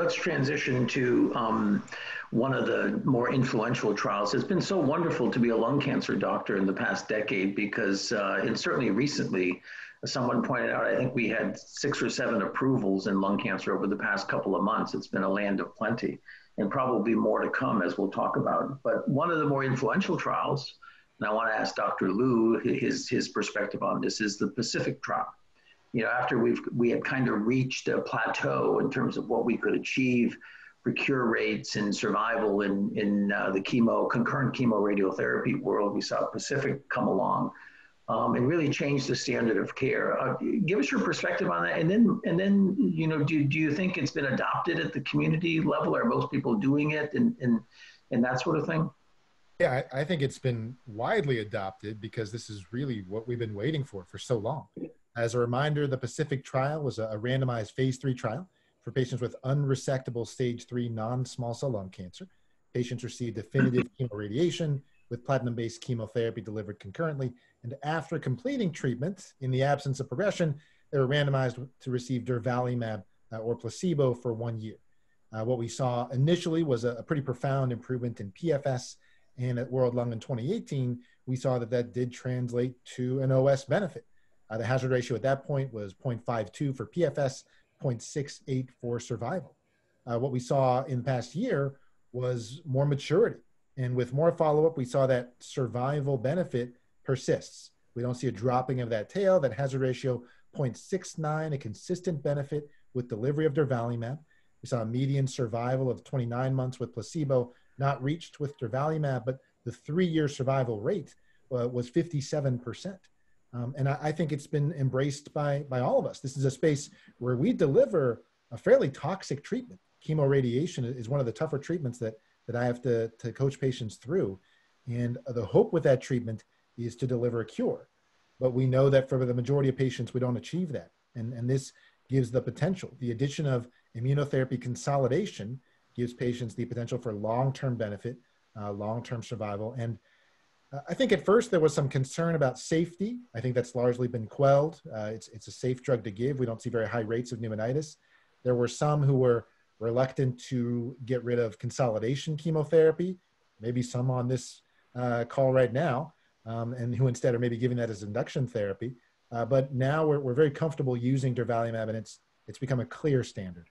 let's transition to um, one of the more influential trials. It's been so wonderful to be a lung cancer doctor in the past decade because, uh, and certainly recently, someone pointed out, I think we had six or seven approvals in lung cancer over the past couple of months. It's been a land of plenty and probably more to come as we'll talk about. But one of the more influential trials, and I want to ask Dr. Liu his, his perspective on this, is the Pacific trial. You know, after we've we had kind of reached a plateau in terms of what we could achieve for cure rates and survival in, in uh, the chemo, concurrent chemoradiotherapy world, we saw Pacific come along um, and really change the standard of care. Uh, give us your perspective on that, and then and then you know, do do you think it's been adopted at the community level? Are most people doing it, and and and that sort of thing? Yeah, I, I think it's been widely adopted because this is really what we've been waiting for for so long. As a reminder, the Pacific trial was a, a randomized phase three trial for patients with unresectable stage three non-small cell lung cancer. Patients received definitive chemoradiation with platinum-based chemotherapy delivered concurrently and after completing treatment, in the absence of progression, they were randomized to receive durvalumab uh, or placebo for one year. Uh, what we saw initially was a, a, pretty profound improvement in PFS, and at World Lung in 2018, we saw that that did translate to an OS benefit. Uh, the hazard ratio at that point was 0.52 for PFS, 0.68 for survival. Uh, what we saw in the past year was more maturity. And with more follow up, we saw that survival benefit persists. We don't see a dropping of that tail, that hazard ratio 0.69, a consistent benefit with delivery of durvalumab. We saw a median survival of 29 months with placebo, not reached with durvalumab, but the three-year survival rate uh, was 57%. Um, and I, I, think it's been embraced by, by all of us. This is a space where we deliver a fairly toxic treatment. Chemoradiation is one of the tougher treatments that, that I have to, to coach patients through. And the hope with that treatment is to deliver a cure. But we know that for the majority of patients, we don't achieve that. And, and this gives the potential. The addition of immunotherapy consolidation gives patients the potential for long term benefit, uh, long term survival. And I think at first there was some concern about safety. I think that's largely been quelled. Uh, it's, it's a safe drug to give. We don't see very high rates of pneumonitis. There were some who were reluctant to get rid of consolidation chemotherapy, maybe some on this uh, call right now um, and who instead are maybe giving that as induction therapy. Uh, but now we're, we're very comfortable using durvalumab, and it's it's become a clear standard.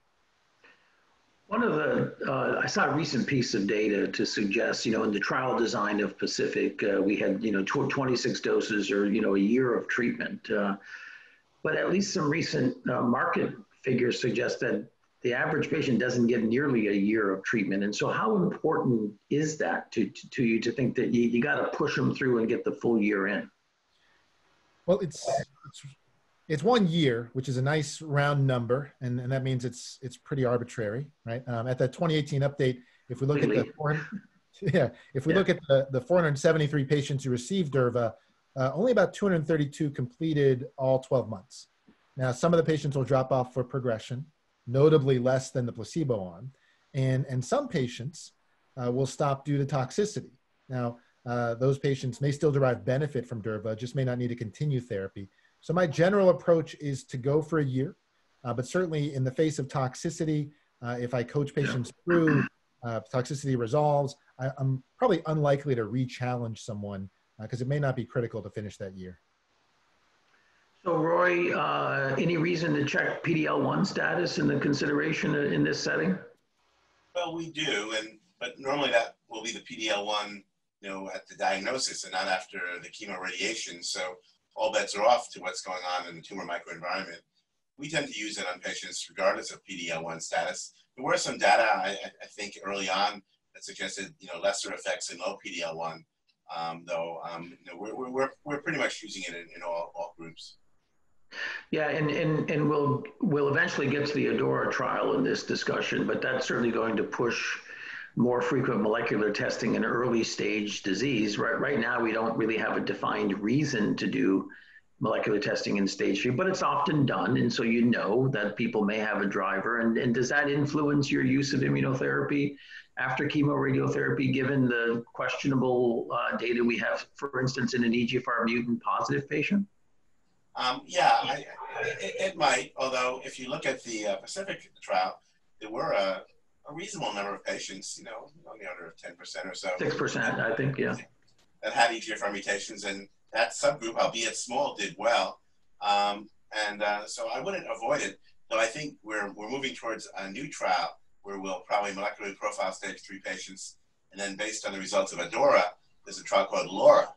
One of the, uh, I saw a recent piece of data to suggest, you know, in the trial design of Pacific, uh, we had, you know, 26 doses or, you know, a year of treatment. Uh, but at least some recent uh, market figures suggest that the average patient doesn't get nearly a year of treatment. And so, how important is that to, to, to you to think that you, you got to push them through and get the full year in? Well, it's, it's, it's one year, which is a nice round number, and, and that means it's it's pretty arbitrary, right? Um, at the 2018 update, if we look really? at the yeah, if we yeah. look at the, the 473 patients who received Durva, uh, only about 232 completed all 12 months. Now, some of the patients will drop off for progression notably less than the placebo arm. And, and some patients uh, will stop due to toxicity. Now, uh, those patients may still derive benefit from Durva, just may not need to continue therapy. So my general approach is to go for a year, uh, but certainly in the face of toxicity, uh, if I coach patients through uh, toxicity resolves, I, am probably unlikely to re-challenge someone because uh, it may not be critical to finish that year. So Roy, uh, any reason to check PD-L1 status in the consideration in this setting? Well, we do, and but normally that will be the PD-L1, you know, at the diagnosis and not after the chemoradiation. So all bets are off to what's going on in the tumor microenvironment. We tend to use it on patients regardless of PD-L1 status. There were some data, I, I think, early on that suggested, you know, lesser effects in low PD-L1, um, though um, you know, we're, we're, we're pretty much using it in, in all, all groups. Yeah, and, and, and we'll, we'll eventually get to the ADAURA trial in this discussion, but that's certainly going to push more frequent molecular testing in early stage disease. Right, right now, we don't really have a defined reason to do molecular testing in stage three, but it's often done. And so you know that people may have a driver. And, and does that influence your use of immunotherapy after chemoradiotherapy, given the questionable uh, data we have, for instance, in an EGFR mutant positive patient? Um, yeah, I, it, it, might. Although, if you look at the uh, Pacific trial, there were a, a reasonable number of patients, you know, on the order of 10% or so. 6%, I think, yeah. That had EGFR mutations, and that subgroup, albeit small, did well. Um, and uh, so I wouldn't avoid it, though I think we're, we're moving towards a new trial where we'll probably molecularly profile stage three patients. And then based on the results of ADAURA, there's a trial called LAURA.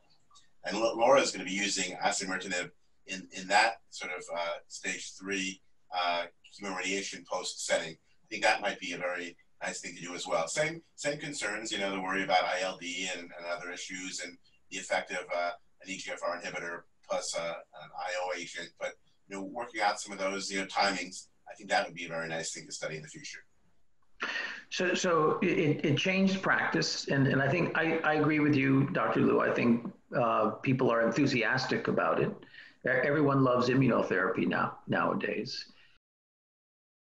And LAURA is going to be using osimertinib in, in that sort of uh, stage three uh, chemoradiation post setting. Think that might be a very nice thing to do as well. Same same concerns, you know, the worry about ILD and, and other issues and the effect of uh, an EGFR inhibitor plus uh, an IO agent. But you know, working out some of those you know timings, I think that would be a very nice thing to study in the future. So, so it, it changed practice, and, and I think I, I agree with you, Dr. Liu. I think uh, people are enthusiastic about it. Everyone loves immunotherapy now nowadays.